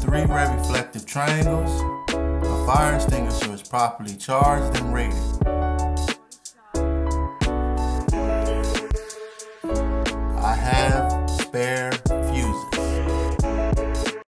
three red reflective triangles. A fire extinguisher is properly charged and rated.